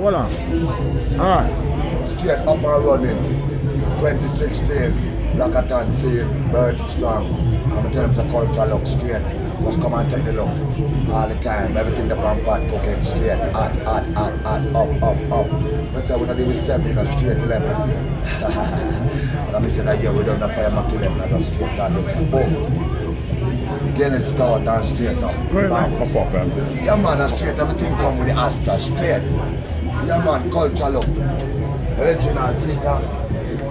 Hold on. Alright. Straight up and running. 2016, Lockatan C, Bird Strong. I'm a terms of culture look straight. Just come and take the look. All the time. Everything the pan pot cooking straight. Hot, hot, hot, hot, up, up, up. I say we not do seven, you know, straight 11. and I'm saying that yeah, we don't have fire Mac 11, I just straight down this. Boom. Get it started and straight now. Great Bam. man. Pop up, man. Yeah man, that's straight. Everything come with the Astra straight. Yeah man, culture look. Original flicker.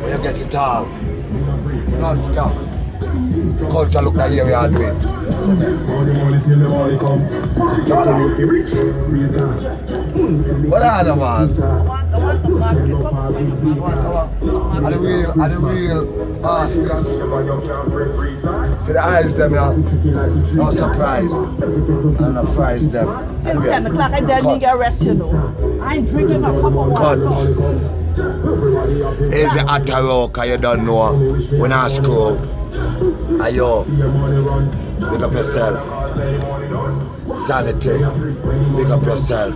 You get it all. Non-stop. Culture look that area I do it. Money, till the money come. Get to you fi rich. What are the man? Are the real, are the real bastards. See the eyes them, yeah. No surprise. I'm not surprise them. Since 10 o'clock, I didn't get arrested, you. I. Cut. Is the Ataro, cause you don't know. When I scroll. Ayo. Big up yourself. Sanity. Big up yourself.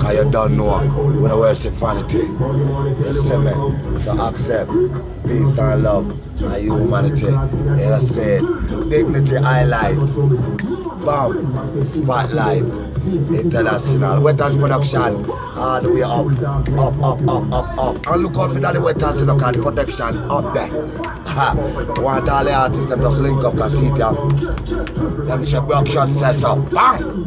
Cause you don't know. When I worship vanity. You see me? So accept peace and love and humanity. And I said, dignity highlight. Bam. Spotlight. International. Wettas production. All the way up. Up, up, up, up, up. And look out for that Wettas the protection up there. Ha. Want all the artists them just link up cause see them. Them check back shots says so. Bang!